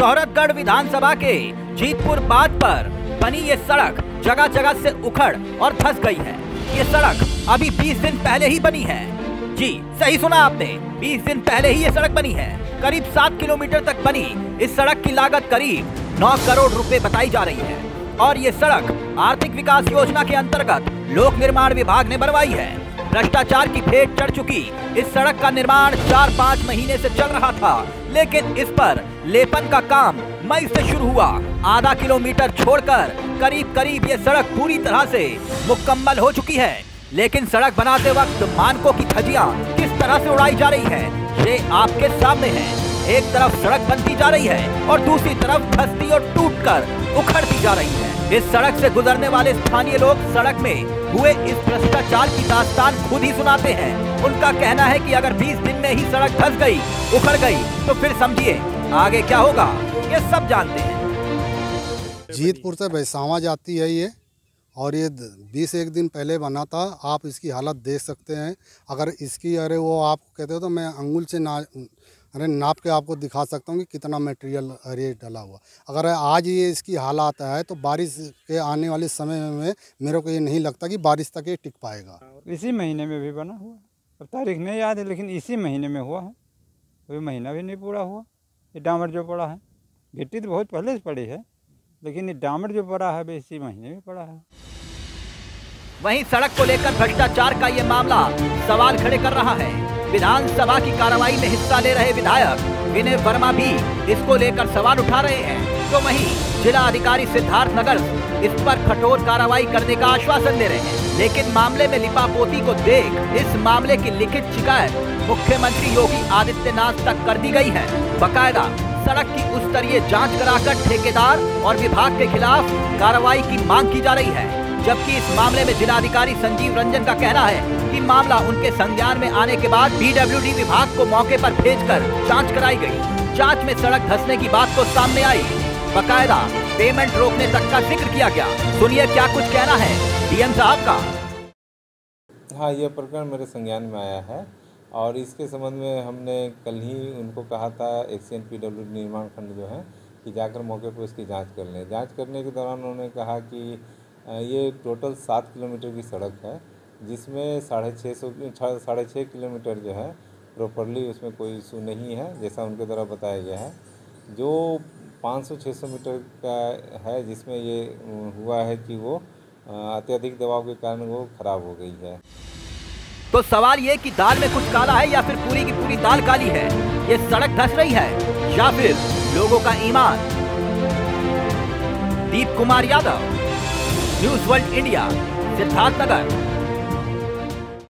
शोहरतगढ़ विधानसभा के जीतपुर बाद पर बनी ये सड़क जगह जगह से उखड़ और धस गई है। ये सड़क अभी 20 दिन पहले ही बनी है। जी, सही सुना आपने। 20 दिन पहले ही ये सड़क बनी है। करीब सात किलोमीटर तक बनी। इस सड़क की लागत करीब 9 करोड़ रुपए बताई जा रही है। और ये सड़क आर्थिक विकास योजना के अंतर्गत लोक निर्माण विभाग ने बनवाई है। भ्रष्टाचार की भेंट चढ़ चुकी। इस सड़क का निर्माण चार पाँच महीने से चल रहा था। लेकिन इस पर लेपन का काम मई से शुरू हुआ। आधा किलोमीटर छोड़कर करीब करीब ये सड़क पूरी तरह से मुकम्मल हो चुकी है। लेकिन सड़क बनाते वक्त मानकों की खजिया किस तरह से उड़ाई जा रही है, ये आपके सामने है। एक तरफ़ सड़क बनती जा रही है और दूसरी तरफ़ धसती और टूटकर उखड़ती जा रही है। इस सड़क से गुजरने वाले स्थानीय लोग सड़क में हुए इस भ्रष्टाचार की दास्तान खुद ही सुनाते हैं। उनका कहना है कि अगर 20 दिन में ही सड़क धस गई, उखड़ गई, तो फिर समझिए आगे क्या होगा। ये सब जानते हैं। जीतपुर से बैसावा जाती है ये और ये बीस एक दिन पहले बना था। आप इसकी हालत देख सकते हैं। अगर इसकी अरे वो आप कहते हो तो मैं अंगुल से ना अरे नाप के आपको दिखा सकता हूँ कि कितना मटेरियल अरे डला हुआ। अगर आज ये इसकी हालात है तो बारिश के आने वाले समय में मेरे को ये नहीं लगता कि बारिश तक ये टिक पाएगा। इसी महीने में भी बना हुआ अब तारीख नहीं याद है लेकिन इसी महीने में हुआ है। कोई महीना भी नहीं पूरा हुआ। ये डामर जो पड़ा है गिट्टी तो बहुत पहले से पड़ी है लेकिन ये डामर जो पड़ा है इसी महीने में पड़ा है। वहीं सड़क को लेकर भ्रष्टाचार का ये मामला सवाल खड़े कर रहा है। विधानसभा की कार्रवाई में हिस्सा ले रहे विधायक विनय वर्मा भी इसको लेकर सवाल उठा रहे हैं। तो वहीं जिला अधिकारी सिद्धार्थ नगर इस पर कठोर कार्रवाई करने का आश्वासन दे रहे हैं। लेकिन मामले में लिपापोती को देख इस मामले की लिखित शिकायत मुख्यमंत्री योगी आदित्यनाथ तक कर दी गई है। बकायदा सड़क की उस स्तरीय जाँच कराकर ठेकेदार और विभाग के खिलाफ कार्रवाई की मांग की जा रही है। जबकि इस मामले में जिलाधिकारी संजीव रंजन का कहना है कि मामला उनके संज्ञान में आने के बाद पीडब्ल्यूडी विभाग को मौके पर भेजकर जाँच कराई गई। जाँच में सड़क धसने की बात तो सामने आई। बकायदा पेमेंट रोकने तक का ज़िक्र किया गया। सुनिए क्या कुछ कहना है। डीएम साहब का। हाँ ये प्रकरण मेरे संज्ञान में आया है और इसके संबंध में हमने कल ही उनको कहा था एक्सीएन पी निर्माण खंड जो है, कि जाकर मौके पर इसकी जाँच कर लें। जाँच करने के दौरान उन्होंने कहा कि ये टोटल सात किलोमीटर की सड़क है, जिसमें साढ़े छः सौ साढ़े छः किलोमीटर जो है प्रॉपरली उसमें कोई इशू नहीं है, जैसा उनके द्वारा बताया गया है। जो 500-600 मीटर का है, जिसमें ये हुआ है कि वो अत्यधिक दबाव के कारण वो खराब हो गई है। तो सवाल ये कि दाल में कुछ काला है या फिर पूरी की पूरी दाल काली है? ये सड़क धस रही है या फिर लोगों का ईमान? Deep Kumar Yadav. News World India Siddharthnagar